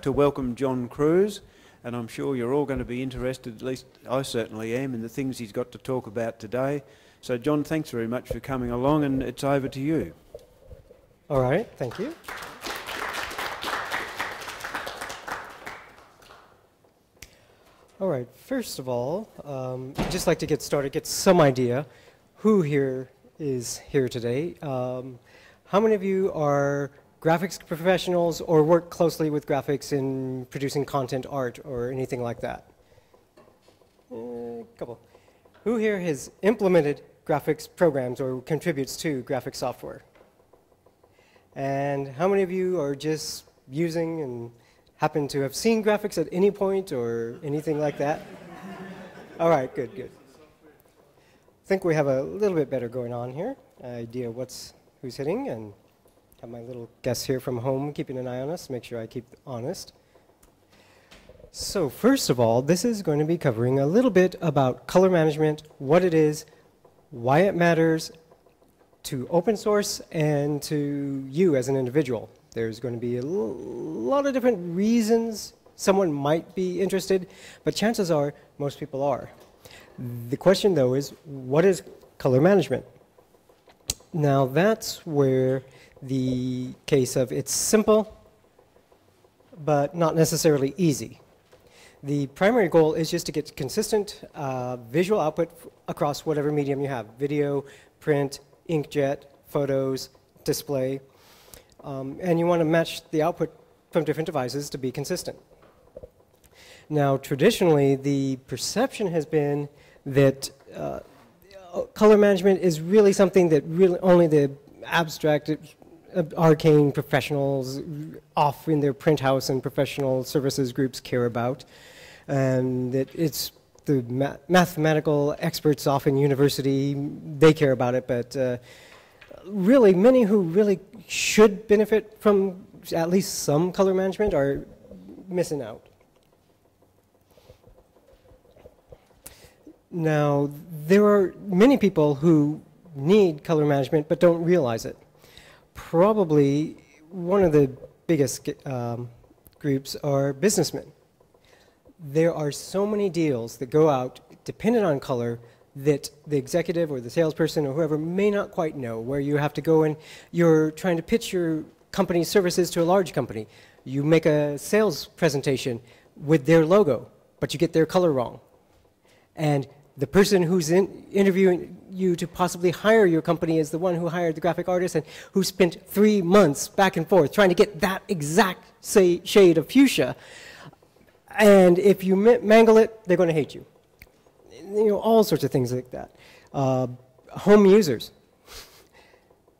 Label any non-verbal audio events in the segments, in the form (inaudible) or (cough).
to welcome Jon Cruz, and I'm sure you're all going to be interested, at least I certainly am, in the things he's got to talk about today. So, Jon, thanks very much for coming along, and it's over to you. All right, thank you. All right, first of all, um, I'd just like to get started, get some idea who here is here today. Um, how many of you are graphics professionals or work closely with graphics in producing content art or anything like that? A uh, couple. Who here has implemented graphics programs or contributes to graphic software? And how many of you are just using and happen to have seen graphics at any point or anything like that? All right, good, good. I think we have a little bit better going on here. Idea what's who's hitting and have my little guests here from home keeping an eye on us, make sure I keep honest. So first of all, this is going to be covering a little bit about color management, what it is, why it matters to open source and to you as an individual. There's going to be a lot of different reasons someone might be interested, but chances are most people are. The question though is, what is color management? Now that's where the case of it's simple, but not necessarily easy. The primary goal is just to get consistent uh, visual output across whatever medium you have, video, print, inkjet, photos, display. Um, and you want to match the output from different devices to be consistent. Now, traditionally, the perception has been that uh, color management is really something that really only the abstract uh, arcane professionals off in their print house and professional services groups care about, and that it's the ma mathematical experts off in university, they care about it, but uh, really many who really should benefit from at least some color management are missing out. Now, there are many people who need color management but don't realize it probably one of the biggest um, groups are businessmen. There are so many deals that go out dependent on color that the executive or the salesperson or whoever may not quite know, where you have to go and you're trying to pitch your company's services to a large company. You make a sales presentation with their logo, but you get their color wrong. And the person who's in interviewing you to possibly hire your company is the one who hired the graphic artist and who spent three months back and forth trying to get that exact say, shade of fuchsia. And if you mangle it, they're going to hate you. You know, all sorts of things like that. Uh, home users.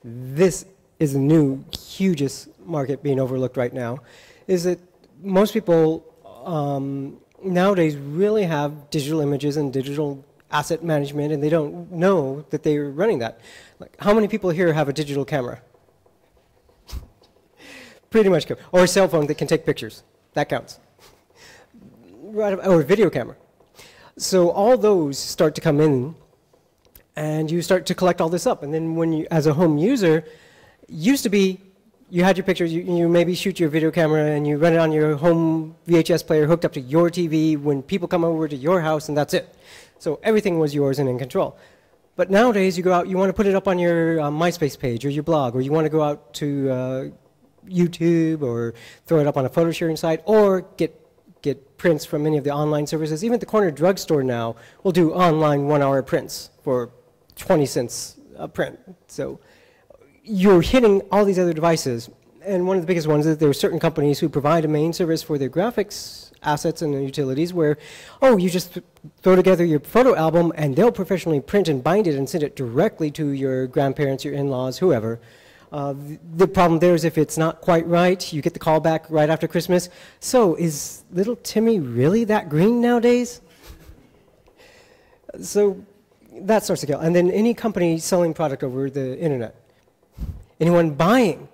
This is a new, hugest market being overlooked right now. Is that most people um, nowadays really have digital images and digital asset management and they don't know that they're running that. Like, how many people here have a digital camera? (laughs) Pretty much, or a cell phone that can take pictures. That counts. right, or a video camera. So all those start to come in and you start to collect all this up. And then when you, as a home user, used to be you had your pictures, you, you, maybe shoot your video camera and you run it on your home VHS player hooked up to your TV when people come over to your house and that's it. So everything was yours and in control. But nowadays, you go out, you want to put it up on your uh, MySpace page or your blog, or you want to go out to uh, YouTube or throw it up on a photo sharing site, or get get prints from many of the online services. Even the corner drugstore now will do online one-hour prints for 20 cents a print. So you're hitting all these other devices. And one of the biggest ones is that there are certain companies who provide a main service for their graphics assets and utilities where, oh, you just throw together your photo album and they'll professionally print and bind it and send it directly to your grandparents, your in-laws, whoever. Uh, the problem there is if it's not quite right, you get the call back right after Christmas. So is little Timmy really that green nowadays? So that starts to kill. And then any company selling product over the internet. Anyone buying.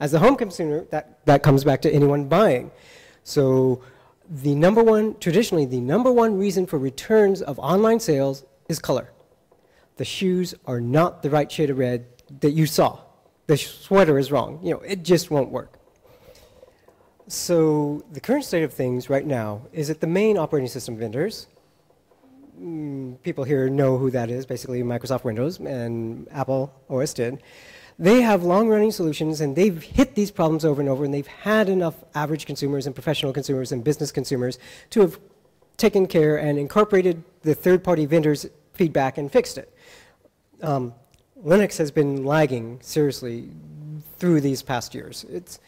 As a home consumer, that, that comes back to anyone buying. So the number one, traditionally, the number one reason for returns of online sales is color. The shoes are not the right shade of red that you saw. The sweater is wrong. You know, it just won't work. So the current state of things right now is that the main operating system vendors, mm, people here know who that is, basically Microsoft Windows and Apple OS 10, they have long-running solutions and they've hit these problems over and over and they've had enough average consumers and professional consumers and business consumers to have taken care and incorporated the third-party vendors' feedback and fixed it. Um, Linux has been lagging seriously through these past years. It's,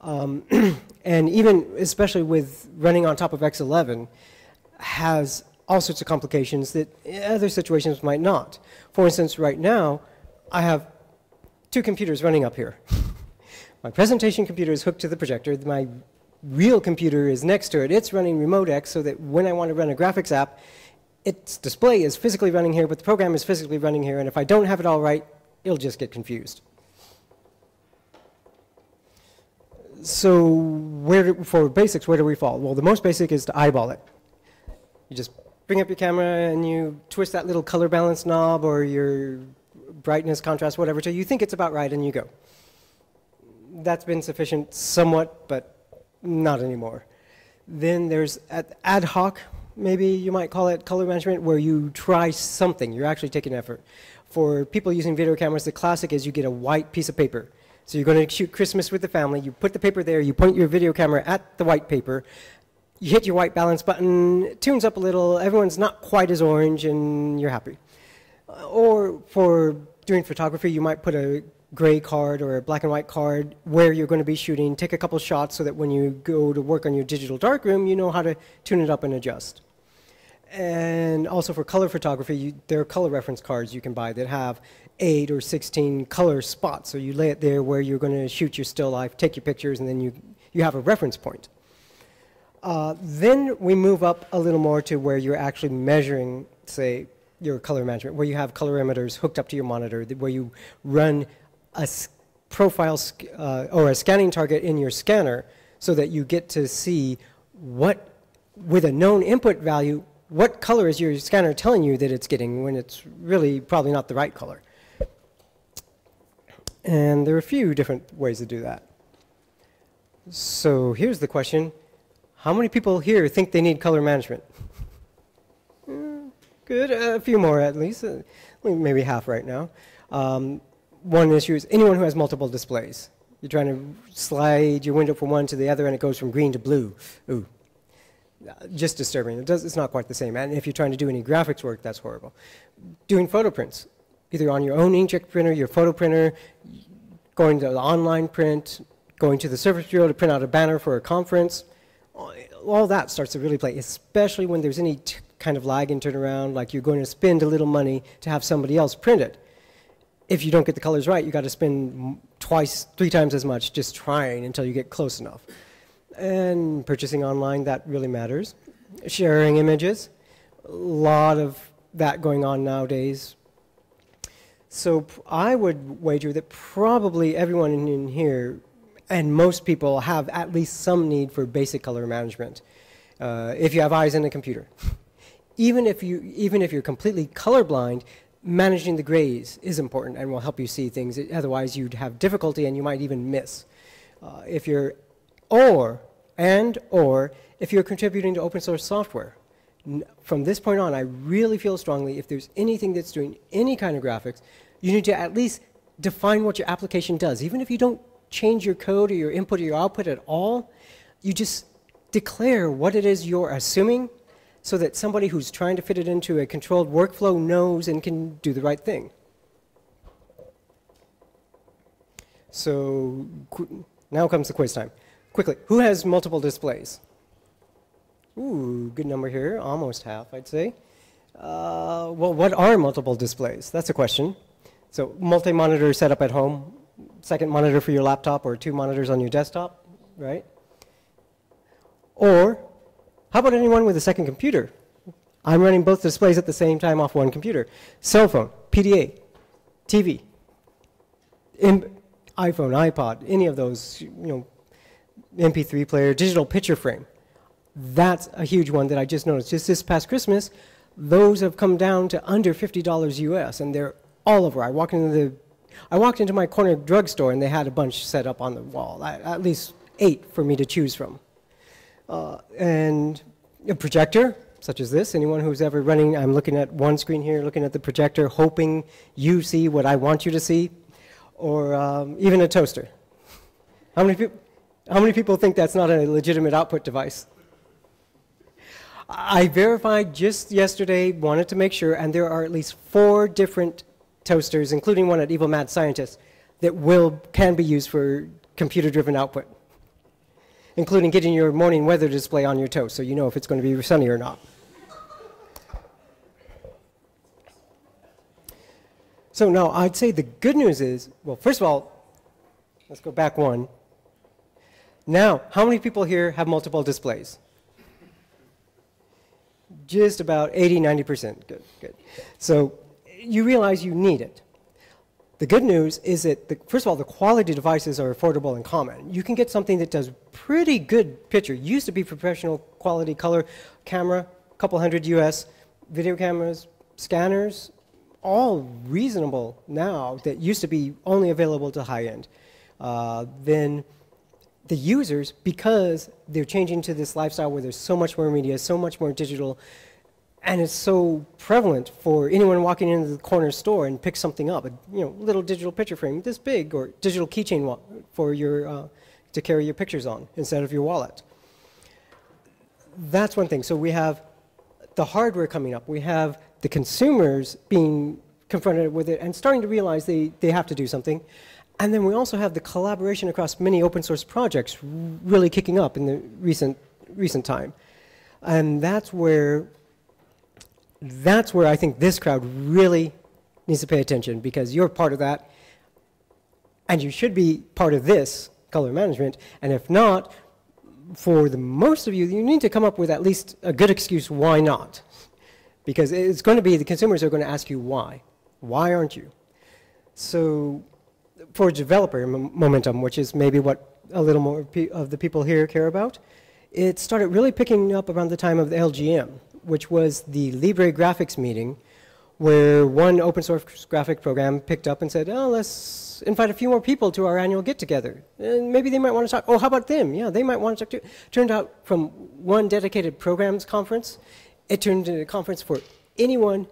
um, (clears throat) and even, especially with running on top of X11, has all sorts of complications that other situations might not. For instance, right now, I have two computers running up here. my presentation computer is hooked to the projector. My real computer is next to it. It's running RemoteX so that when I want to run a graphics app, its display is physically running here, but the program is physically running here, and if I don't have it all right, it'll just get confused. so where do, for basics, where do we fall? Well, the most basic is to eyeball it. You just bring up your camera and you twist that little color balance knob or your brightness, contrast, whatever, till you think it's about right and you go. That's been sufficient somewhat, but not anymore. Then there's ad hoc, maybe you might call it color management, where you try something. You're actually taking effort. For people using video cameras, the classic is you get a white piece of paper so you're going to shoot Christmas with the family. You put the paper there. You point your video camera at the white paper. You hit your white balance button. It tunes up a little. Everyone's not quite as orange, and you're happy. Or for doing photography, you might put a gray card or a black and white card where you're going to be shooting. Take a couple shots so that when you go to work on your digital darkroom, you know how to tune it up and adjust. And also for color photography, you, there are color reference cards you can buy that have 8 or 16 color spots. So you lay it there where you're going to shoot your still life, take your pictures, and then you, you have a reference point. Uh, then we move up a little more to where you're actually measuring, say, your color management, where you have colorimeters hooked up to your monitor, where you run a profile uh, or a scanning target in your scanner so that you get to see what, with a known input value, what color is your scanner telling you that it's getting when it's really probably not the right color. And there are a few different ways to do that. So here's the question. How many people here think they need color management? Good, a few more at least, uh, maybe half right now. Um, one issue is anyone who has multiple displays. You're trying to slide your window from one to the other and it goes from green to blue. Ooh, just disturbing. It does, it's not quite the same. And if you're trying to do any graphics work, that's horrible. Doing photo prints either on your own inkjet printer, your photo printer, going to the online print, going to the Service Bureau to print out a banner for a conference. All that starts to really play, especially when there's any kind of lag in turnaround, like you're going to spend a little money to have somebody else print it. If you don't get the colors right, you got to spend twice, three times as much just trying until you get close enough. And purchasing online, that really matters. Sharing images, a lot of that going on nowadays. So I would wager that probably everyone in here and most people have at least some need for basic color management uh, if you have eyes in a computer. (laughs) even, if you, even if you're completely colorblind, managing the grays is important and will help you see things. Otherwise, you'd have difficulty and you might even miss. Uh, if you're, or, and, or, if you're contributing to open source software, from this point on, I really feel strongly if there's anything that's doing any kind of graphics, you need to at least define what your application does. Even if you don't change your code or your input or your output at all, you just declare what it is you're assuming so that somebody who's trying to fit it into a controlled workflow knows and can do the right thing. So now comes the quiz time. Quickly, who has multiple displays? Ooh, good number here, almost half, I'd say. Uh, well, what are multiple displays? That's a question. So multi-monitor setup at home, second monitor for your laptop or two monitors on your desktop, right? Or how about anyone with a second computer? I'm running both displays at the same time off one computer. Cell phone, PDA, TV, iPhone, iPod, any of those, you know, MP3 player, digital picture frame. That's a huge one that I just noticed. Just this past Christmas, those have come down to under $50 US, and they're all over. I walked into the, I walked into my corner drugstore, and they had a bunch set up on the wall, at least eight for me to choose from. Uh, and a projector, such as this, anyone who's ever running, I'm looking at one screen here, looking at the projector, hoping you see what I want you to see, or um, even a toaster. How many, peop- how many people think that's not a legitimate output device? I verified just yesterday, wanted to make sure, and there are at least four different toasters, including one at Evil Mad Scientist, that will can be used for computer-driven output, including getting your morning weather display on your toast, so you know if it's going to be sunny or not. So now I'd say the good news is, well, first of all, let's go back one. Now, how many people here have multiple displays? Just about 80, 90%. Good, good. So you realize you need it. The good news is that, the, first of all, the quality devices are affordable and common. You can get something that does pretty good picture. Used to be professional quality color camera, couple hundred US, video cameras, scanners, all reasonable now that used to be only available to high end. Uh, then the users, because they're changing to this lifestyle where there's so much more media, so much more digital, and it's so prevalent for anyone walking into the corner store and pick something up, a you know, little digital picture frame this big, or digital keychain for your, uh, to carry your pictures on instead of your wallet. That's one thing. So we have the hardware coming up. We have the consumers being confronted with it and starting to realize they, they have to do something. And then we also have the collaboration across many open source projects really kicking up in the recent, recent time. And that's where, that's where I think this crowd really needs to pay attention because you're part of that. And you should be part of this color management. And if not, for the most of you, you need to come up with at least a good excuse why not. Because it's going to be the consumers are going to ask you why. Why aren't you? So for developer momentum, which is maybe what a little more of the people here care about, it started really picking up around the time of the LGM, which was the Libre graphics meeting, where one open source graphic program picked up and said, oh, let's invite a few more people to our annual get together. And maybe they might want to talk. Oh, how about them? Yeah, they might want to talk too. Turned out from one dedicated programs conference, it turned into a conference for anyone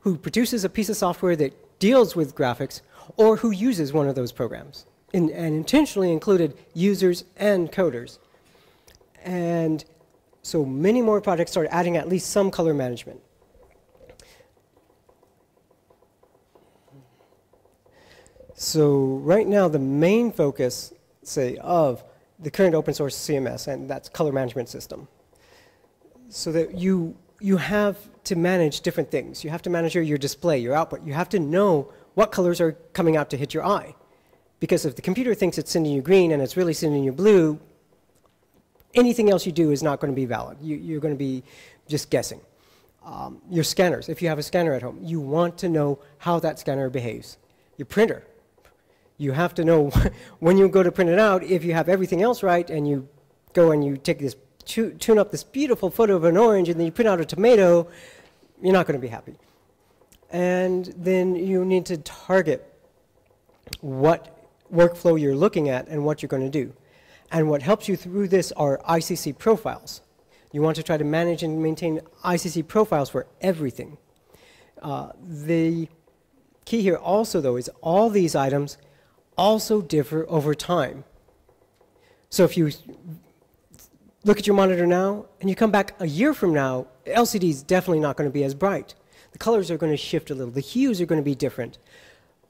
who produces a piece of software that deals with graphics or who uses one of those programs, and, and intentionally included users and coders. And so many more projects started adding at least some color management. So right now, the main focus, say, of the current open source CMS, and that's color management system. So that you, you have to manage different things. You have to manage your, your display, your output. You have to know what colors are coming out to hit your eye. Because if the computer thinks it's sending you green and it's really sending you blue, anything else you do is not going to be valid. You, are going to be just guessing. Um, your scanners, if you have a scanner at home, you want to know how that scanner behaves. Your printer, you have to know (laughs) when you go to print it out, if you have everything else right and you go and you take this, tune up this beautiful photo of an orange and then you print out a tomato, you're not going to be happy and then you need to target what workflow you're looking at and what you're going to do. And what helps you through this are ICC profiles. You want to try to manage and maintain ICC profiles for everything. Uh, the key here also, though, is all these items also differ over time. So if you look at your monitor now and you come back a year from now, LCD is definitely not going to be as bright the colors are going to shift a little. The hues are going to be different.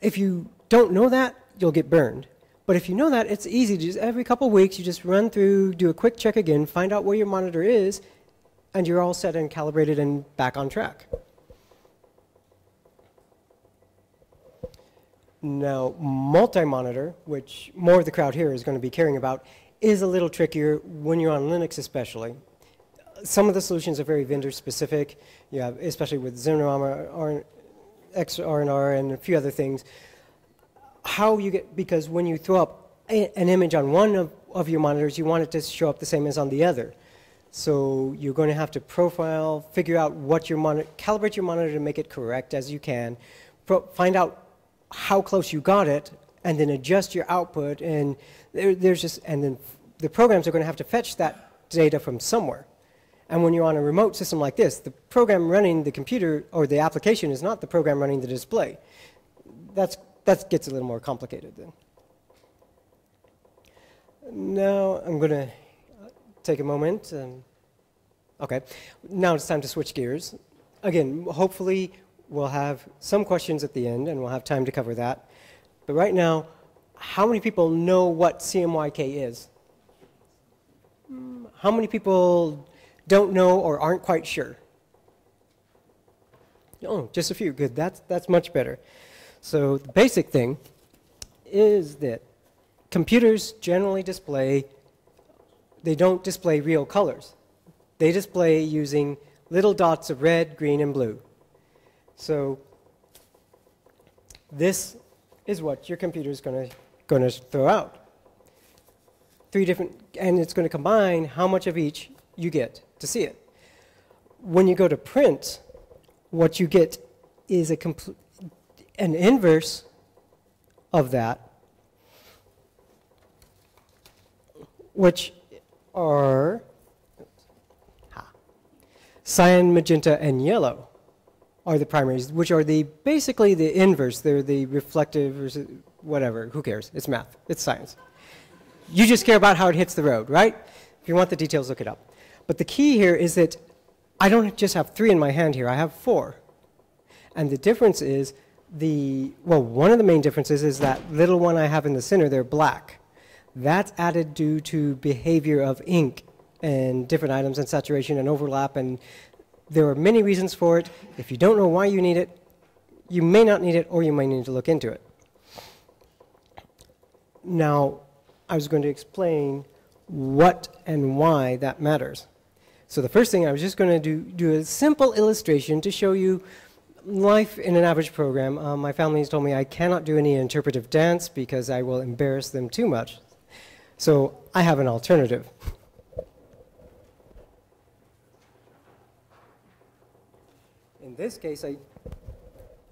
If you don't know that, you'll get burned. But if you know that, it's easy. Just every couple weeks, you just run through, do a quick check again, find out where your monitor is, and you're all set and calibrated and back on track. Now, multi-monitor, which more of the crowd here is going to be caring about, is a little trickier when you're on Linux especially some of the solutions are very vendor specific, yeah, especially with Xinerama, XRandR, and a few other things. How you get, because when you throw up a, an image on one of, of your monitors, you want it to show up the same as on the other. So you're going to have to profile, figure out what your monitor, calibrate your monitor to make it correct as you can, find out how close you got it, and then adjust your output, and there, there's just, and then the programs are going to have to fetch that data from somewhere. And when you're on a remote system like this, the program running the computer or the application is not the program running the display. That's, that gets a little more complicated then. Now I'm going to take a moment. And, okay, now it's time to switch gears. Again, hopefully we'll have some questions at the end and we'll have time to cover that. But right now, how many people know what CMYK is? Hmm, how many people don't know or aren't quite sure? Oh, just a few. Good. That's, that's much better. So the basic thing is that computers generally display, they don't display real colors. They display using little dots of red, green, and blue. So this is what your computer is going to throw out. Three different, and it's going to combine how much of each you get to see it. When you go to print, what you get is a an inverse of that which are cyan, magenta, and yellow are the primaries, which are the basically the inverse. They're the reflective, whatever. Who cares? It's math. It's science. You just care about how it hits the road, right? If you want the details, look it up. But the key here is that I don't just have three in my hand here. I have four. And the difference is the, well, one of the main differences is that little one I have in the center, they're black. That's added due to behavior of ink and different items and saturation and overlap and there are many reasons for it. If you don't know why you need it, you may not need it or you may need to look into it. Now, I was going to explain what and why that matters. So the first thing I was just going to do, do a simple illustration to show you life in an average program. Um, my family has told me I cannot do any interpretive dance because I will embarrass them too much. So I have an alternative. In this case, I,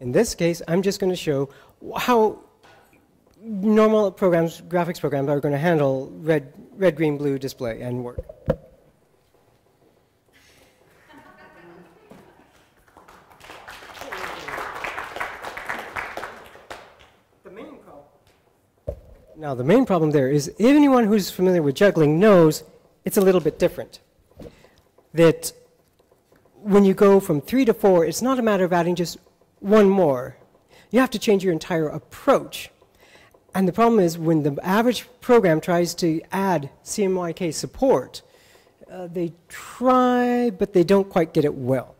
in this case, I'm just going to show how normal programs, graphics programs, are going to handle red, red, green, blue display and work. Now, the main problem there is if anyone who's familiar with juggling knows it's a little bit different. That when you go from three to four, it's not a matter of adding just one more. You have to change your entire approach. And the problem is when the average program tries to add CMYK support, uh, they try, but they don't quite get it well.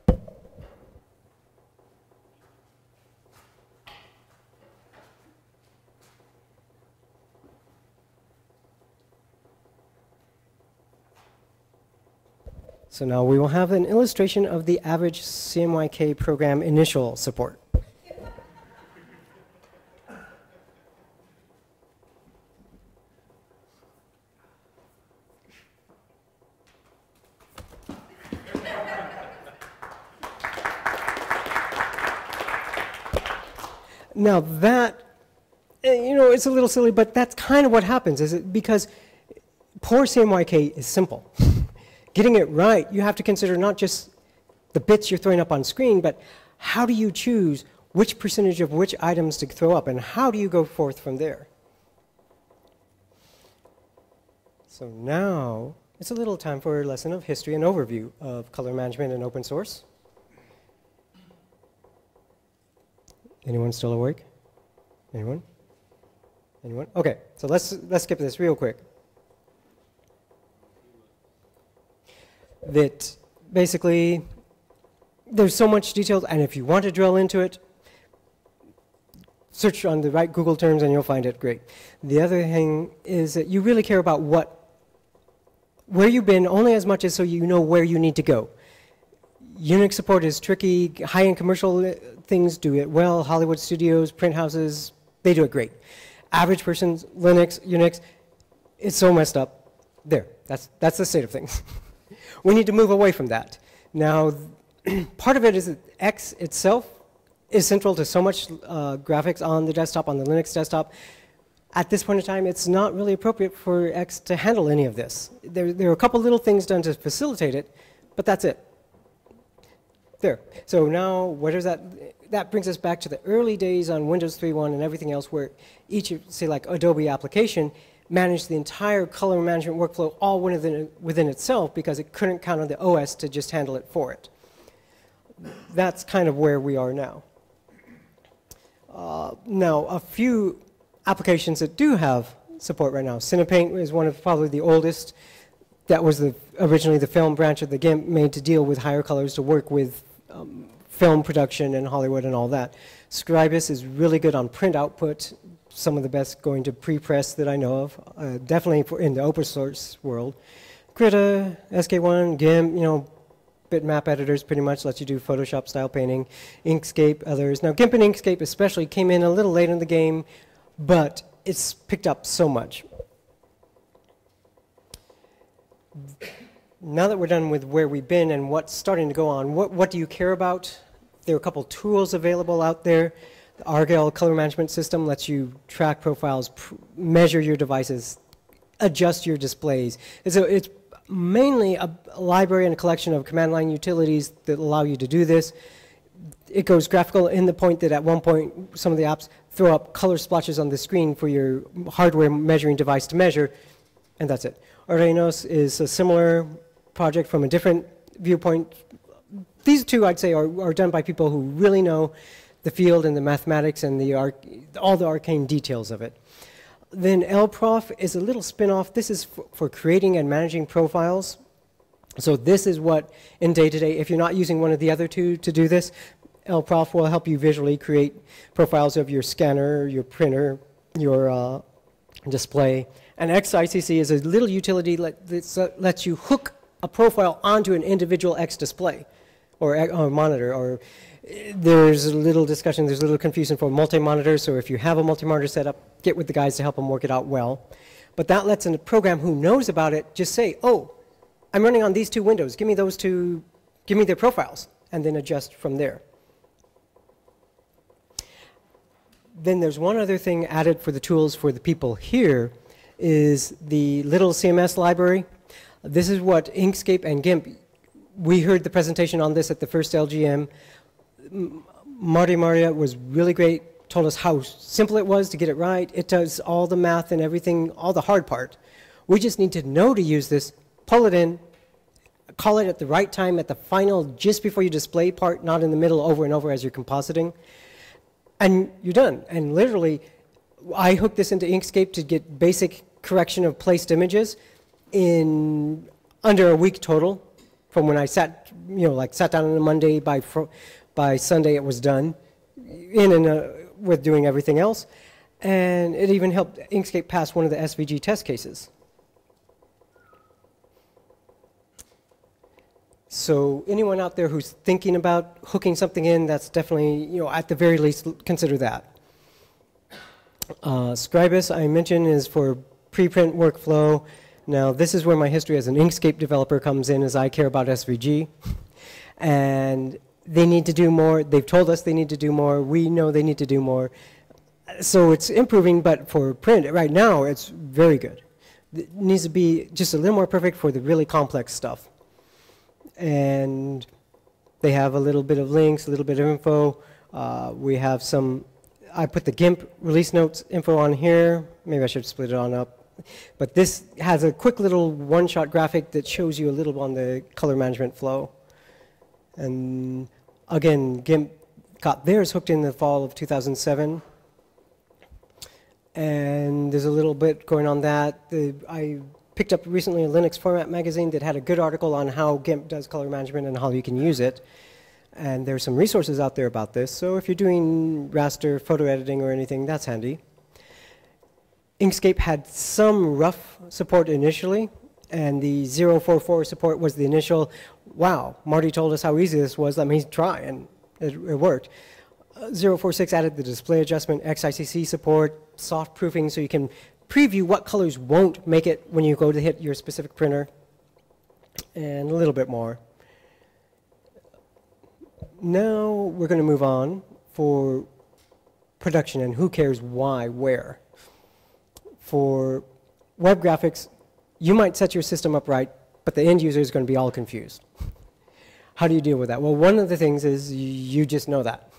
So now we will have an illustration of the average CMYK program initial support. now that, eh, you know, it's a little silly, but that's kind of what happens, is it because poor CMYK is simple (laughs) getting it right, you have to consider not just the bits you're throwing up on screen, but how do you choose which percentage of which items to throw up, and how do you go forth from there? So now it's a little time for a lesson of history and overview of color management and open source. Anyone still awake? Anyone? Anyone? Okay, so let's let's skip this real quick. That basically there's so much detail, and if you want to drill into it, search on the right Google terms and you'll find it great. The other thing is that you really care about what, where you've been only as much as so you know where you need to go. Unix support is tricky. High-end commercial uh, things do it well. Hollywood studios, print houses, they do it great. Average person's Linux, Unix, it's so messed up. There, that's, that's the state of things. (laughs) We need to move away from that. Now, (clears throat) part of it is that X itself is central to so much uh, graphics on the desktop, on the Linux desktop. At this point in time, it's not really appropriate for X to handle any of this. There, there are a couple little things done to facilitate it, but that's it. There. So now, what is that? That brings us back to the early days on Windows 3.1 and everything else where each, say like Adobe application, managed the entire color management workflow all within, within itself because it couldn't count on the OS to just handle it for it. That's kind of where we are now. Uh, now, a few applications that do have support right now. Cinepaint is one of probably the oldest. That was the, originally the film branch of the GIMP made to deal with higher colors to work with um, film production and Hollywood and all that. Scribus is really good on print output, some of the best going to prepress that I know of, uh, definitely in the open source world. Krita, SK1, GIMP, you know, bitmap editors pretty much let you do Photoshop style painting, Inkscape, others. Now GIMP and Inkscape especially came in a little late in the game, but it's picked up so much. Now that we're done with where we've been and what's starting to go on, what, what do you care about? There are a couple tools available out there. The Argyll color management system lets you track profiles, pr measure your devices, adjust your displays. So it's mainly a, a library and a collection of command line utilities that allow you to do this. It goes graphical in the point that at one point some of the apps throw up color splotches on the screen for your hardware measuring device to measure, and that's it. Oyranos is a similar project from a different viewpoint. These two, I'd say, are, are done by people who really know the field and the mathematics and the all the arcane details of it. Then LProf is a little spin-off. This is for, creating and managing profiles. So this is what, in day-to-day, -day, if you're not using one of the other two to do this, LProf will help you visually create profiles of your scanner, your printer, your uh, display. And XICC is a little utility that lets you hook a profile onto an individual X display or, or monitor. Or there's a little discussion, there's a little confusion for multi-monitor. So if you have a multi-monitor setup, get with the guys to help them work it out well. But that lets a program who knows about it just say, oh, I'm running on these two windows. Give me those two, give me their profiles, and then adjust from there. then there's one other thing added for the tools for the people here is the little CMS library. This is what Inkscape and GIMP, we heard the presentation on this at the first LGM. Marti Maria was really great, told us how simple it was to get it right. It does all the math and everything, all the hard part. We just need to know to use this, pull it in, call it at the right time at the final, just before you display part, not in the middle over and over as you're compositing and you're done. And literally, I hooked this into Inkscape to get basic correction of placed images in under a week total from when I sat, you know, like sat down on a Monday, by, by Sunday it was done, in and uh, with doing everything else. And it even helped Inkscape pass one of the SVG test cases. So anyone out there who's thinking about hooking something in, that's definitely, you know, at the very least, consider that. Uh, Scribus, I mentioned, is for preprint workflow. Now, this is where my history as an Inkscape developer comes in, as I care about SVG. (laughs) and they need to do more. They've told us they need to do more. We know they need to do more. So it's improving, but for print, right now, it's very good. It needs to be just a little more perfect for the really complex stuff and they have a little bit of links, a little bit of info. Uh, we have some, I put the GIMP release notes info on here. Maybe I should split it on up. But this has a quick little one-shot graphic that shows you a little on the color management flow. And again, GIMP got theirs hooked in the fall of 2007. And there's a little bit going on that. The, I picked up recently a Linux format magazine that had a good article on how GIMP does color management and how you can use it. And there's some resources out there about this. So if you're doing raster photo editing or anything, that's handy. Inkscape had some rough support initially, and the 044 support was the initial, wow, Marti told us how easy this was, let me try, and it, it worked. Uh, 046 added the display adjustment, XICC support, soft proofing, so you can preview what colors won't make it when you go to hit your specific printer, and a little bit more. Now we're going to move on for production and who cares why, where. For web graphics, you might set your system up right, but the end user is going to be all confused. How do you deal with that? Well, one of the things is you just know that.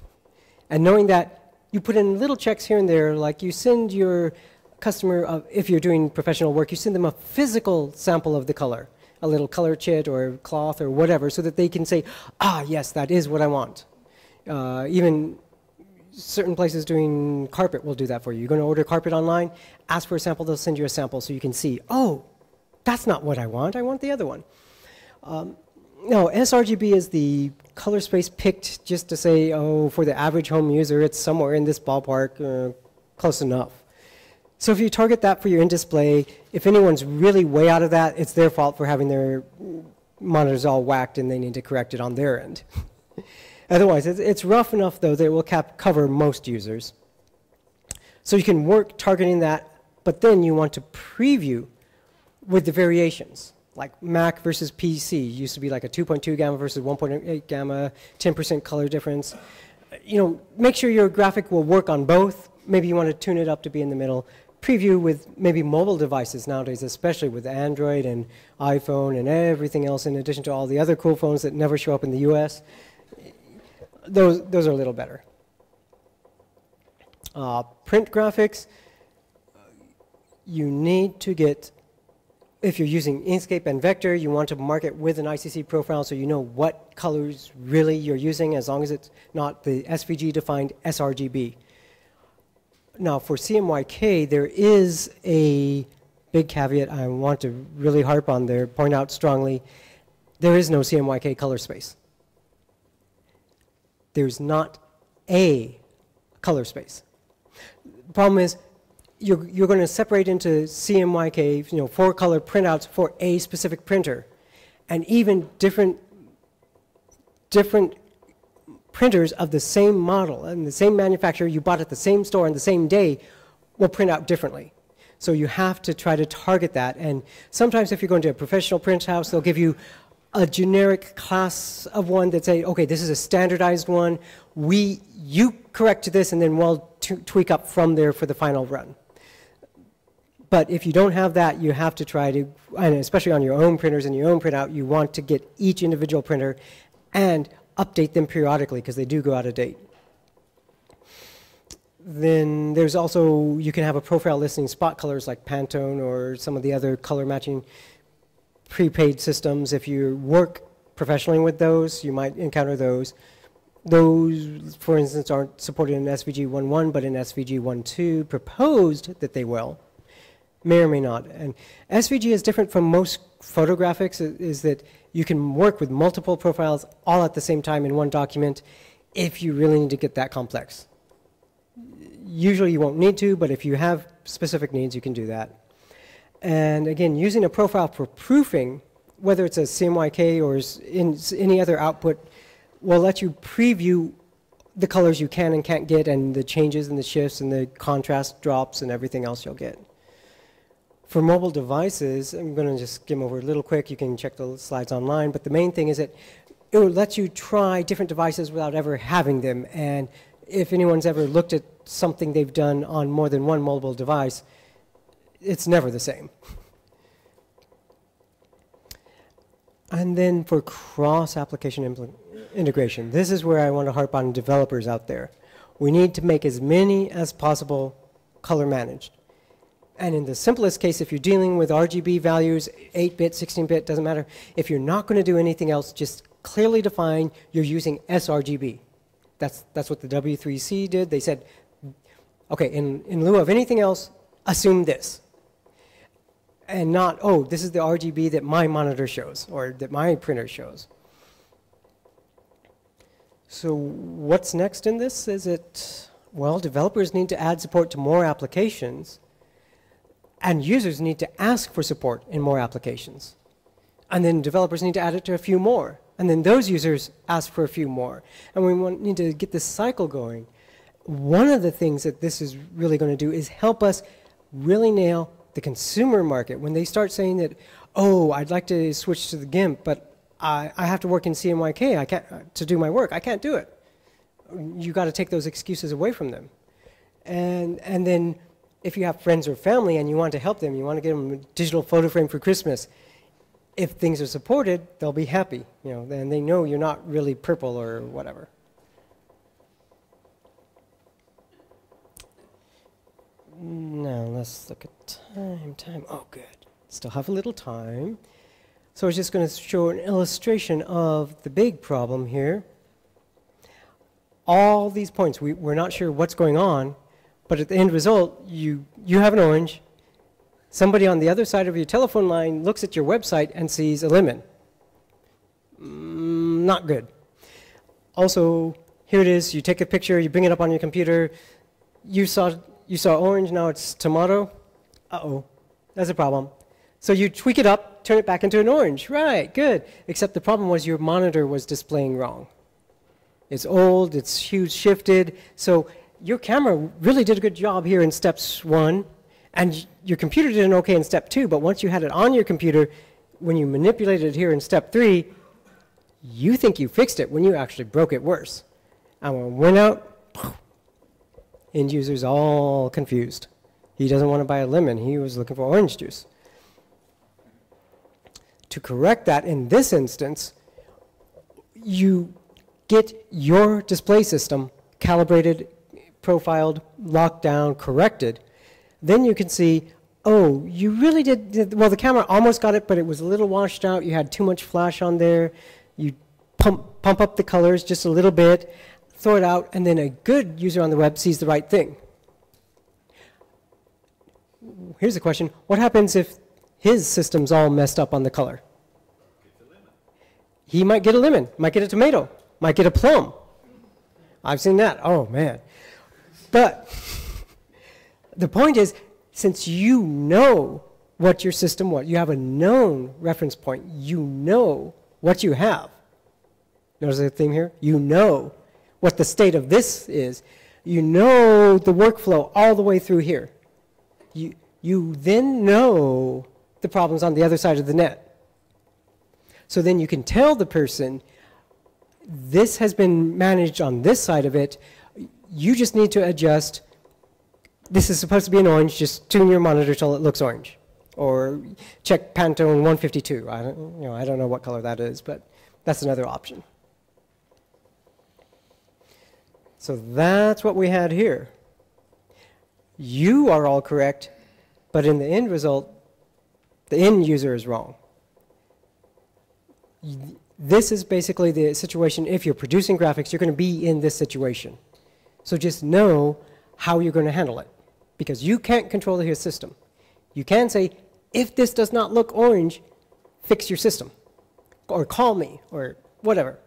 And knowing that, you put in little checks here and there, like you send your customer, uh, if you're doing professional work, you send them a physical sample of the color, a little color chit or cloth or whatever, so that they can say, ah, yes, that is what I want. Uh, even certain places doing carpet will do that for you. You're going to order carpet online, ask for a sample, they'll send you a sample so you can see, oh, that's not what I want, I want the other one. Um, no, sRGB is the color space picked just to say, oh, for the average home user, it's somewhere in this ballpark, uh, close enough. So if you target that for your in-display, if anyone's really way out of that, it's their fault for having their monitors all whacked and they need to correct it on their end. (laughs) Otherwise, it's, it's, rough enough, though, that it will cap cover most users. So you can work targeting that, but then you want to preview with the variations like Mac versus PC used to be like a 2.2 gamma versus 1.8 gamma, 10% color difference. You know, make sure your graphic will work on both. Maybe you want to tune it up to be in the middle. Preview with maybe mobile devices nowadays, especially with Android and iPhone and everything else, in addition to all the other cool phones that never show up in the US. Those, those are a little better. Uh, print graphics, you need to get if you're using Inkscape and Vector, you want to mark it with an ICC profile so you know what colors really you're using as long as it's not the SVG defined sRGB. Now for CMYK, there is a big caveat I want to really harp on there, point out strongly. There is no CMYK color space. There's not a color space. The problem is you're, you're going to separate into CMYK, you know, four color printouts for a specific printer. And even different, different printers of the same model and the same manufacturer you bought at the same store on the same day will print out differently. So you have to try to target that. And sometimes if you're going to a professional print house, they'll give you a generic class of one that say, okay, this is a standardized one. We, you correct to this, and then we'll tweak up from there for the final run. But if you don't have that, you have to try to, and especially on your own printers and your own printout, you want to get each individual printer and update them periodically because they do go out of date. Then there's also, you can have a profile listing spot colors like Pantone or some of the other color matching prepaid systems. If you work professionally with those, you might encounter those. Those, for instance, aren't supported in SVG 1.1, but in SVG 1.2 proposed that they will may or may not. And SVG is different from most photographics is that you can work with multiple profiles all at the same time in one document if you really need to get that complex. Usually you won't need to, but if you have specific needs, you can do that. And again, using a profile for proofing, whether it's a CMYK or in any other output, will let you preview the colors you can and can't get and the changes and the shifts and the contrast drops and everything else you'll get. For mobile devices, I'm going to just skim over a little quick. You can check the slides online. But the main thing is that it will let you try different devices without ever having them. And if anyone's ever looked at something they've done on more than one mobile device, it's never the same. And then for cross-application integration, this is where I want to harp on developers out there. We need to make as many as possible color managed. And in the simplest case, if you're dealing with RGB values, 8-bit, 16-bit, doesn't matter. If you're not going to do anything else, just clearly define you're using sRGB. That's, that's what the W3C did. They said, okay, in, in lieu of anything else, assume this. And not, oh, this is the RGB that my monitor shows or that my printer shows. So what's next in this? Is it, well, developers need to add support to more applications and users need to ask for support in more applications. And then developers need to add it to a few more. And then those users ask for a few more. And we want, need to get this cycle going. One of the things that this is really going to do is help us really nail the consumer market. When they start saying that, oh, I'd like to switch to the GIMP, but I, I have to work in CMYK I can't, to do my work. I can't do it. You got to take those excuses away from them. And, and then if you have friends or family and you want to help them, you want to get them a digital photo frame for Christmas, if things are supported, they'll be happy, you know, and they know you're not really purple or whatever. Now let's look at time, time. Oh, good. Still have a little time. So I was just going to show an illustration of the big problem here. All these points, we, we're not sure what's going on, but at the end result, you, you have an orange. Somebody on the other side of your telephone line looks at your website and sees a lemon. Mm, not good. Also, here it is. You take a picture, you bring it up on your computer. You saw, you saw orange, now it's tomato. Uh-oh, that's a problem. So you tweak it up, turn it back into an orange. Right, good. Except the problem was your monitor was displaying wrong. It's old, it's hue shifted. So your camera really did a good job here in steps one, and your computer did an okay in step two, but once you had it on your computer, when you manipulated it here in step three, you think you fixed it when you actually broke it worse. And when it went out, end user's all confused. He doesn't want to buy a lemon, he was looking for orange juice. To correct that in this instance, you get your display system calibrated, profiled, locked down, corrected. Then you can see, oh, you really did, well, the camera almost got it, but it was a little washed out. You had too much flash on there. You pump, pump up the colors just a little bit, throw it out, and then a good user on the web sees the right thing. Here's the question. What happens if his system's all messed up on the color. He might get a lemon, might get a tomato, might get a plum. I've seen that. Oh, man. But the point is, since you know what your system was, you have a known reference point, you know what you have. Notice the theme here? You know what the state of this is. You know the workflow all the way through here. You, you then know the problems on the other side of the net. So then you can tell the person, this has been managed on this side of it. You just need to adjust. This is supposed to be an orange. Just tune your monitor till it looks orange. Or check Pantone 152. I don't, you know, I don't know what color that is, but that's another option. So that's what we had here. You are all correct, but in the end result, the end user is wrong. This is basically the situation. If you're producing graphics, you're going to be in this situation. So just know how you're going to handle it. Because you can't control the system. You can say, if this does not look orange, fix your system. Or call me, or whatever.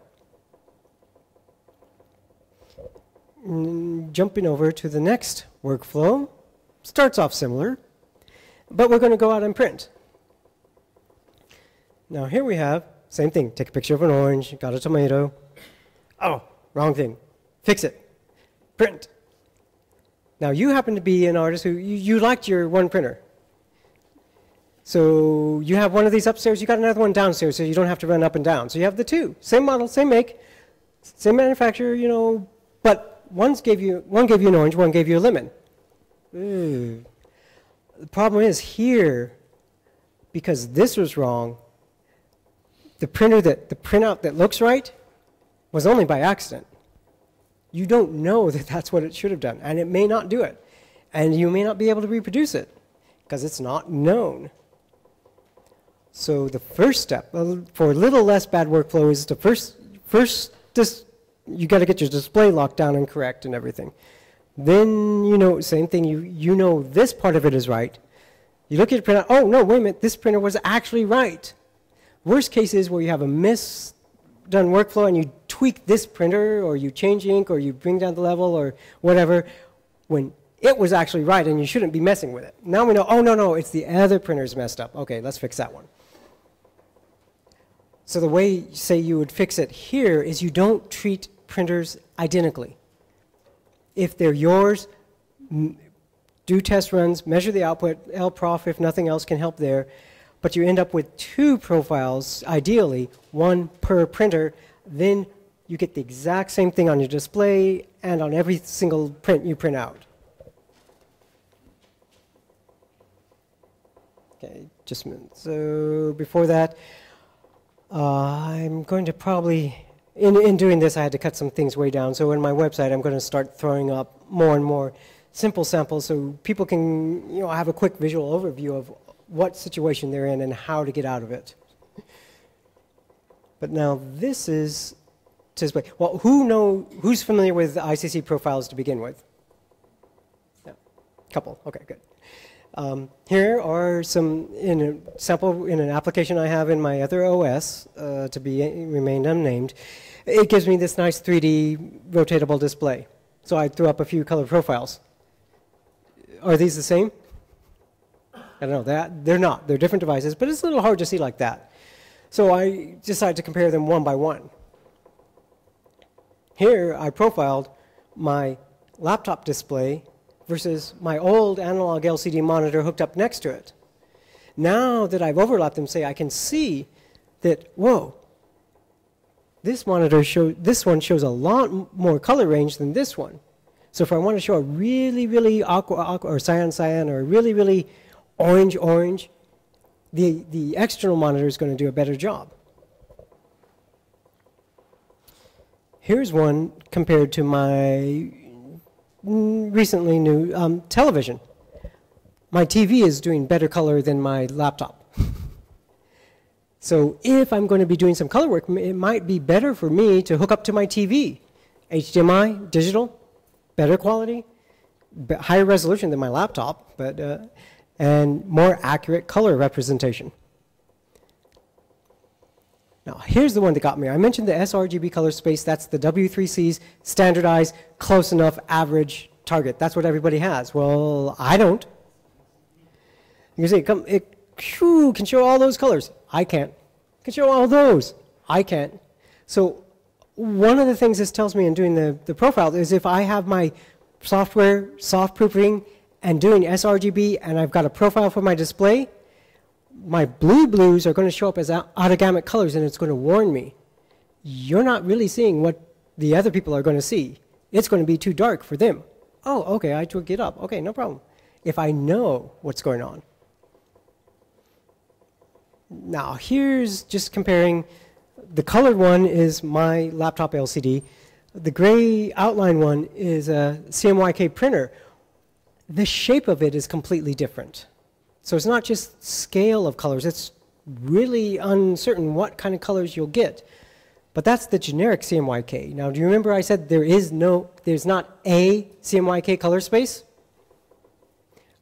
Mm, jumping over to the next workflow. Starts off similar, but we're going to go out and print. Now here we have, same thing, take a picture of an orange, got a tomato. Oh, wrong thing. Fix it. Print. Now you happen to be an artist who, you, you liked your one printer. So you have one of these upstairs, you got another one downstairs, so you don't have to run up and down. So you have the two, same model, same make, same manufacturer, you know, but one's gave you, one gave you an orange, one gave you a lemon. Ooh. The problem is here, because this was wrong, the printer that the printout that looks right was only by accident. You don't know that that's what it should have done, and it may not do it. And you may not be able to reproduce it because it's not known. So the first step uh, for a little less bad workflow is the first first dis, you got to get your display locked down and correct and everything. Then you know same thing you you know this part of it is right. You look at your printer, oh no, wait a minute, this printer was actually right. Worst case is where you have a misdone workflow and you tweak this printer or you change ink or you bring down the level or whatever when it was actually right and you shouldn't be messing with it. Now we know, oh, no, no, it's the other printer's messed up. Okay, let's fix that one. So the way, say, you would fix it here is you don't treat printers identically. If they're yours, do test runs, measure the output, LPROF if nothing else can help there, but you end up with two profiles, ideally, one per printer, then you get the exact same thing on your display and on every single print you print out. Okay, just a minute. So before that, uh, I'm going to probably, in, in doing this, I had to cut some things way down. So in my website, I'm going to start throwing up more and more simple samples so people can, you know, have a quick visual overview of what situation they're in and how to get out of it. But now this is to display. Well, who know, who's familiar with ICC profiles to begin with? Yeah, couple. Okay, good. Um, here are some in a sample in an application I have in my other OS uh, to be remained unnamed. It gives me this nice 3D rotatable display. So I threw up a few color profiles. Are these the same? I don't know. That they're not. They're different devices, but it's a little hard to see like that. So I decided to compare them one by one. Here I profiled my laptop display versus my old analog LCD monitor hooked up next to it. Now that I've overlapped them, say I can see that, whoa, this monitor show, this one shows a lot more color range than this one. So if I want to show a really, really aqua, aqua or cyan, cyan, or a really, really orange, orange, the, the external monitor is going to do a better job. Here's one compared to my recently new um, television. My TV is doing better color than my laptop. (laughs) so if I'm going to be doing some color work, it might be better for me to hook up to my TV. HDMI, digital, better quality, higher resolution than my laptop, but, uh, and more accurate color representation. Now, here's the one that got me. I mentioned the sRGB color space. That's the W3C's standardized, close enough, average target. That's what everybody has. Well, I don't. You can see it, come, it can show all those colors. I can't. Can show all those. I can't. So one of the things this tells me in doing the, the profile is if I have my software soft proofing and doing sRGB and I've got a profile for my display, my blue blues are going to show up as gamut colors and it's going to warn me. You're not really seeing what the other people are going to see. It's going to be too dark for them. Oh, okay, I took it up. Okay, no problem. If I know what's going on. Now, here's just comparing. The colored one is my laptop LCD. The gray outline one is a CMYK printer. The shape of it is completely different. So it's not just scale of colors, it's really uncertain what kind of colors you'll get. But that's the generic CMYK. Now, do you remember I said there is no, there's not a CMYK color space?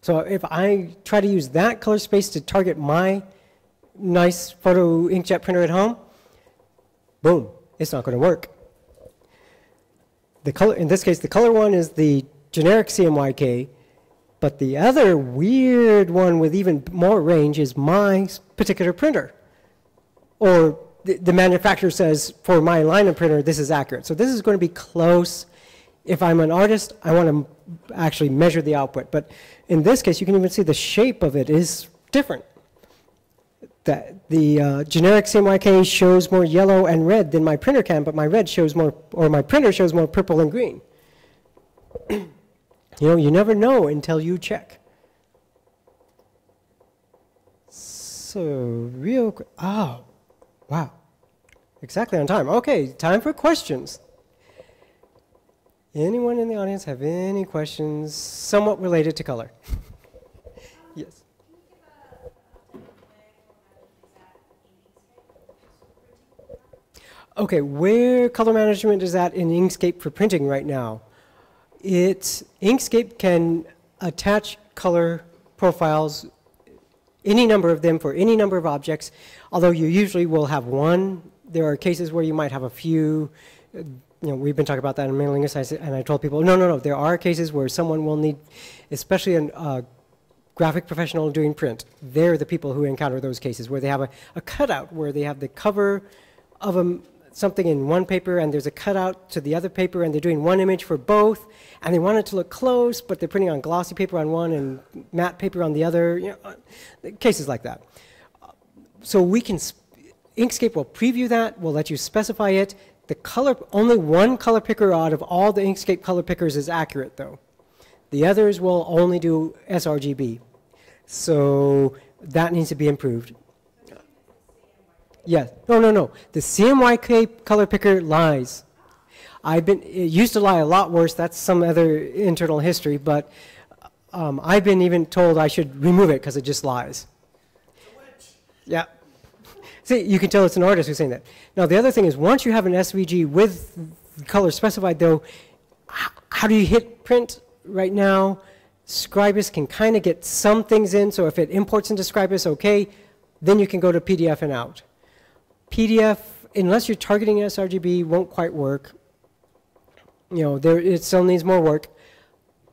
So if I try to use that color space to target my nice photo inkjet printer at home, boom, it's not going to work. The color, in this case, the color one is the generic CMYK, but the other weird one with even more range is my particular printer. Or the, the manufacturer says, for my line of printer, this is accurate. So this is going to be close. If I'm an artist, I want to actually measure the output. But in this case, you can even see the shape of it is different. The, the uh, generic CMYK shows more yellow and red than my printer can, but my red shows more, or my printer shows more purple and green. (clears throat) You know, you never know until you check. So, real quick. Oh, wow. Exactly on time. Okay, time for questions. Anyone in the audience have any questions somewhat related to color? (laughs) yes. Okay, where color management is at in Inkscape for printing right now? It's, Inkscape can attach color profiles, any number of them for any number of objects, although you usually will have one. There are cases where you might have a few. You know, we've been talking about that in mailing lists, and I told people, no, no, no, there are cases where someone will need, especially a uh, graphic professional doing print, they're the people who encounter those cases where they have a, a cutout, where they have the cover of a, something in one paper and there's a cutout to the other paper and they're doing one image for both and they want it to look close but they're printing on glossy paper on one and matte paper on the other you know, uh, cases like that. So we can inkscape will preview that we'll let you specify it. The color only one color picker out of all the inkscape color pickers is accurate though. The others will only do srgb So that needs to be improved. Yes. No, no, no. The CMYK color picker lies. I've been, it used to lie a lot worse. That's some other internal history, but um, I've been even told I should remove it because it just lies. Yeah. See, you can tell it's an artist who's saying that. Now, the other thing is, once you have an SVG with color specified, though, how do you hit print right now? Scribus can kind of get some things in, so if it imports into Scribus, okay, then you can go to PDF and out. PDF, unless you're targeting sRGB, won't quite work. You know, there, it still needs more work.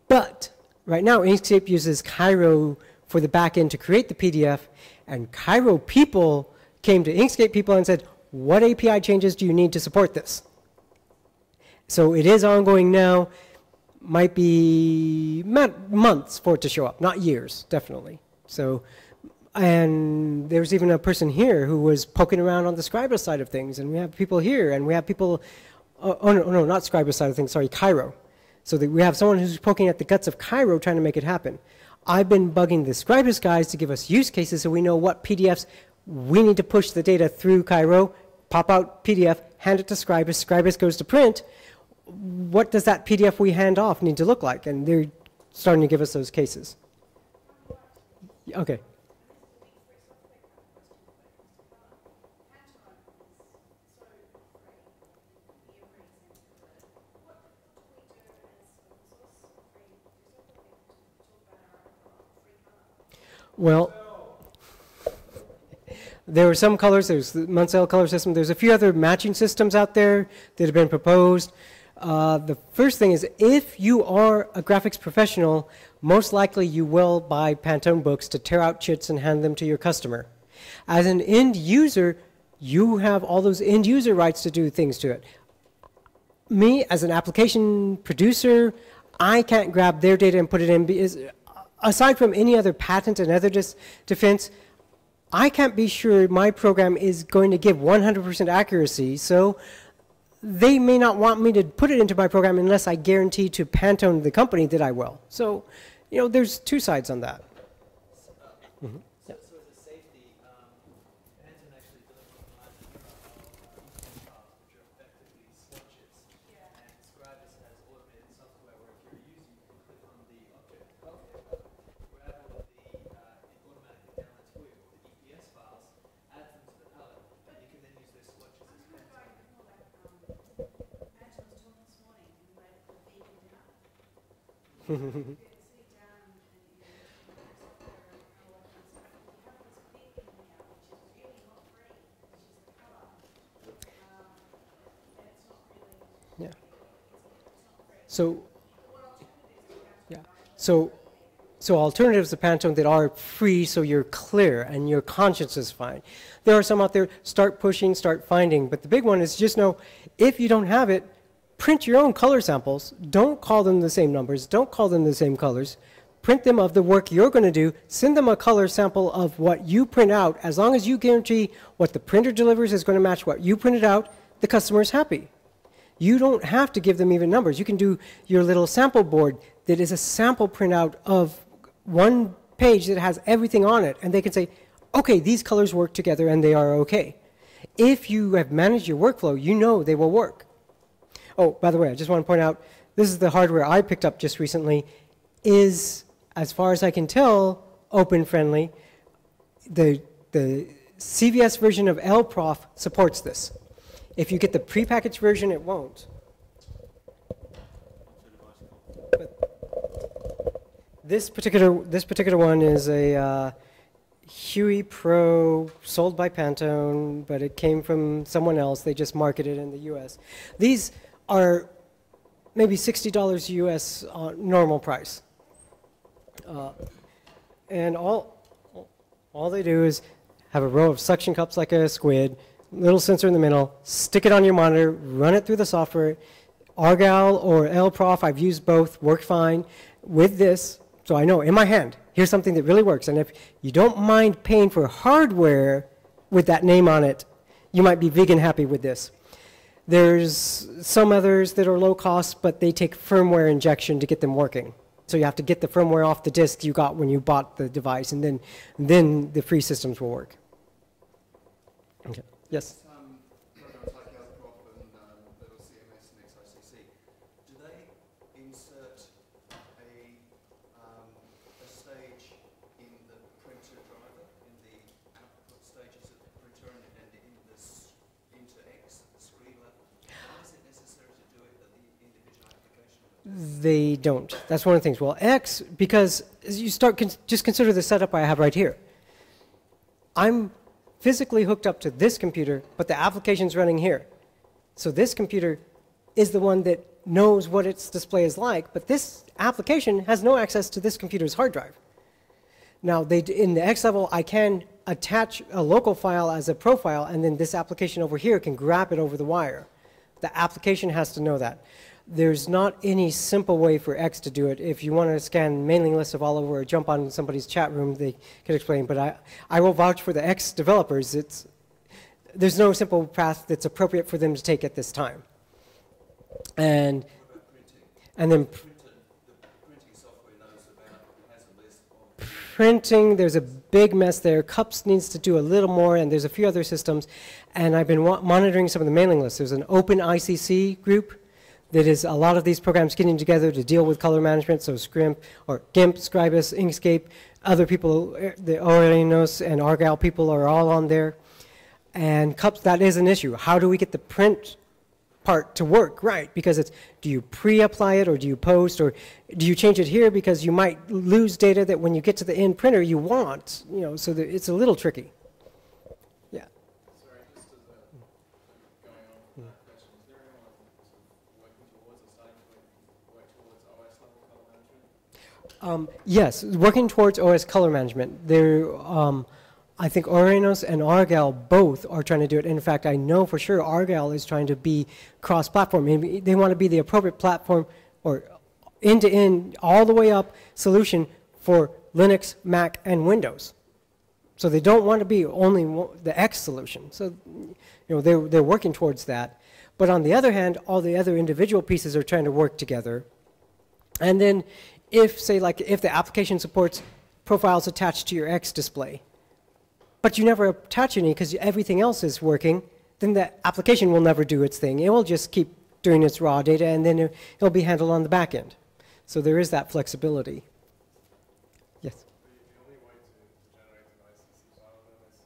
But right now, Inkscape uses Cairo for the backend to create the PDF, and Cairo people came to Inkscape people and said, what API changes do you need to support this? So it is ongoing now. Might be months for it to show up, not years, definitely. So, and there's even a person here who was poking around on the Scribus side of things, and we have people here, and we have people, uh, oh no, no, not Scribus side of things, sorry, Cairo. So that we have someone who's poking at the guts of Cairo trying to make it happen. I've been bugging the Scribus guys to give us use cases so we know what PDFs we need to push the data through Cairo, pop out PDF, hand it to Scribus, Scribus goes to print, what does that PDF we hand off need to look like? And they're starting to give us those cases. Okay. Well, there were some colors. There's the Munsell color system. There's a few other matching systems out there that have been proposed. Uh, the first thing is if you are a graphics professional, most likely you will buy Pantone books to tear out chits and hand them to your customer. As an end user, you have all those end user rights to do things to it. Me, as an application producer, I can't grab their data and put it in. Aside from any other patent and other defense, I can't be sure my program is going to give 100% accuracy. So they may not want me to put it into my program unless I guarantee to Pantone, the company, that I will. So, you know, there's two sides on that. Mm -hmm. So, so as a safety, um, Pantone actually delivers which are effectively swatches. Yeah. And Scribus has automated software where if you're a user, you can click on the object, okay, grab all of the, uh, it automatically downloads for you, the EPS files, add them to the palette, and you can then use those swatches as Pantone. Yeah. So, yeah. So, so alternatives to Pantone that are free so you're clear and your conscience is fine. There are some out there, start pushing, start finding. But the big one is just know if you don't have it, print your own color samples. Don't call them the same numbers. Don't call them the same colors. Print them of the work you're going to do. Send them a color sample of what you print out. As long as you guarantee what the printer delivers is going to match what you printed out, the customer is happy. You don't have to give them even numbers. You can do your little sample board that is a sample printout of one page that has everything on it, and they can say, okay, these colors work together and they are okay. If you have managed your workflow, you know they will work. Oh, by the way, I just want to point out, this is the hardware I picked up just recently, is, as far as I can tell, open friendly. The, the CVS version of LPROF supports this. If you get the prepackaged version, it won't. This particular, this particular one is a uh, Huey Pro sold by Pantone, but it came from someone else. They just marketed it in the US. These are maybe $60 US normal price. Uh, and all, all they do is have a row of suction cups like a squid, little sensor in the middle, stick it on your monitor, run it through the software. Argyll or LPROF, I've used both, work fine. With this, so I know in my hand, here's something that really works. And if you don't mind paying for hardware with that name on it, you might be vegan happy with this. There's some others that are low cost, but they take firmware injection to get them working. So you have to get the firmware off the disk you got when you bought the device, and then, then the free systems will work. Okay. Yes? um, programs like LPROF and um, little CMS and XICC, do they insert a, um, a stage in the printer driver, in the output stages of the printer and, and in this into X at the screen level? Why is it necessary to do it at the individual application level? They don't. That's one of the things. Well, X, because you start, con- just consider the setup I have right here. I'm physically hooked up to this computer, but the application's running here. So this computer is the one that knows what its display is like, but this application has no access to this computer's hard drive. Now, they, in the X level, I can attach a local file as a profile, and then this application over here can grab it over the wire. The application has to know that. There's not any simple way for X to do it. If you want to scan mailing lists of all over or jump on somebody's chat room, they can explain. But I, I will vouch for the X developers. It's, there's no simple path that's appropriate for them to take at this time. And, and then printing there's a big mess there. CUPS needs to do a little more, and there's a few other systems. And I've been monitoring some of the mailing lists. There's an open ICC group that is a lot of these programs getting together to deal with color management. So Scrimp or GIMP, Scribus, Inkscape, other people, the Oyranos and Argyll people are all on there. And CUPS, that is an issue. How do we get the print part to work right because it's do you pre-apply it or do you post or do you change it here because you might lose data that when you get to the end printer you want you know so it's a little tricky yeah Sorry, just as a, going on from that question, is there anyone sort of working towards or starting to work towards OS level color management? Um, yes working towards os color management there um, i think Oyranos and Argyll both are trying to do it in fact i know for sure Argyll is trying to be cross-platform they want to be the appropriate platform or end-to-end all the way up solution for linux mac and windows So they don't want to be only the X solution. So, you know, they're, they're working towards that. But on the other hand, all the other individual pieces are trying to work together. And then if, say, like if the application supports profiles attached to your X display, but you never attach any because everything else is working, then the application will never do its thing. It will just keep doing its raw data and then it- it'll be handled on the back end. So there is that flexibility. Yes. The, the only way to, to generate an ICC file then is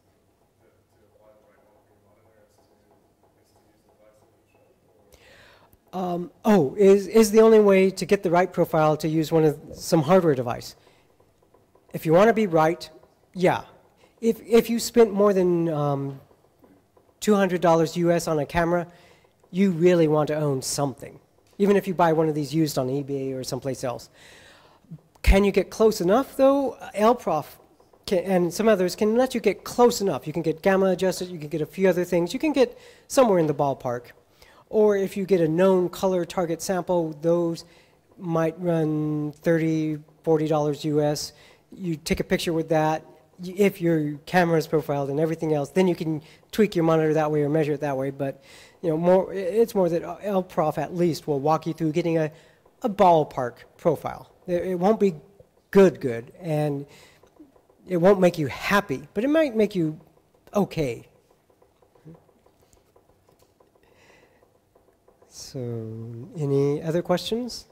to, to apply the right multiple monitor is to, is to use the device that you showed, or? Um, oh, is, is the only way to get the right profile to use one of some hardware device. If you want to be right, yeah. If, if you spent more than um, $200 US on a camera, you really want to own something. Even if you buy one of these used on eBay or someplace else. Can you get close enough though? LPROF can, and some others can let you get close enough. You can get gamma adjusted, you can get a few other things. You can get somewhere in the ballpark. Or if you get a known color target sample, those might run 30 $40 US. You take a picture with that. If your camera is profiled and everything else, then you can tweak your monitor that way or measure it that way. But you know, more, it's more that LPROF at least will walk you through getting a, a ballpark profile. It, it won't be good, good, and it won't make you happy, but it might make you okay. So, any other questions?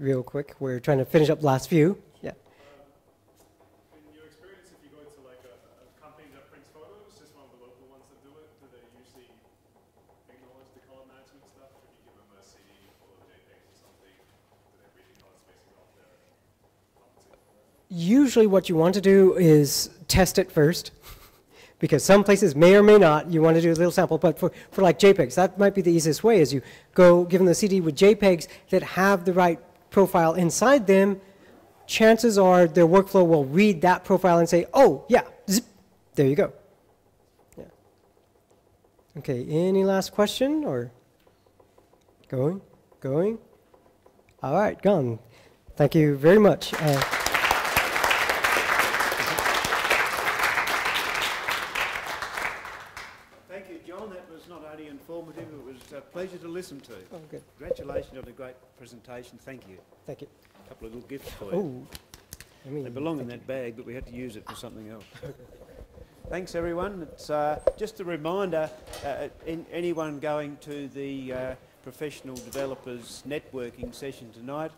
Real quick, we're trying to finish up the last few. Yeah. Um, in your experience, if you go to like a, a company that prints photos, just one of the local ones that do it, do they usually acknowledge the color management stuff? If you give them a CD full of JPEGs or something, do they read the color spacing off there and compensate for it? Usually, what you want to do is test it first, because some places may or may not. You want to do a little sample, but for, for like JPEGs, that might be the easiest way. Is you go give them the CD with JPEGs that have the right profile inside them. Chances are their workflow will read that profile and say, "Oh, yeah, zip, there you go." Yeah. Okay. Any last question or going, going? All right, gone. Thank you very much. Uh, Thank you, Jon. That was not only informative, it was a pleasure to listen to. oh, good. Congratulations on a great presentation. Thank you. Thank you. A couple of little gifts for you. Oh, I mean, They belong in that bag, but we had to use it for something else. (laughs) Thanks, everyone. It's uh, just a reminder, uh, in, anyone going to the uh, professional developers networking session tonight,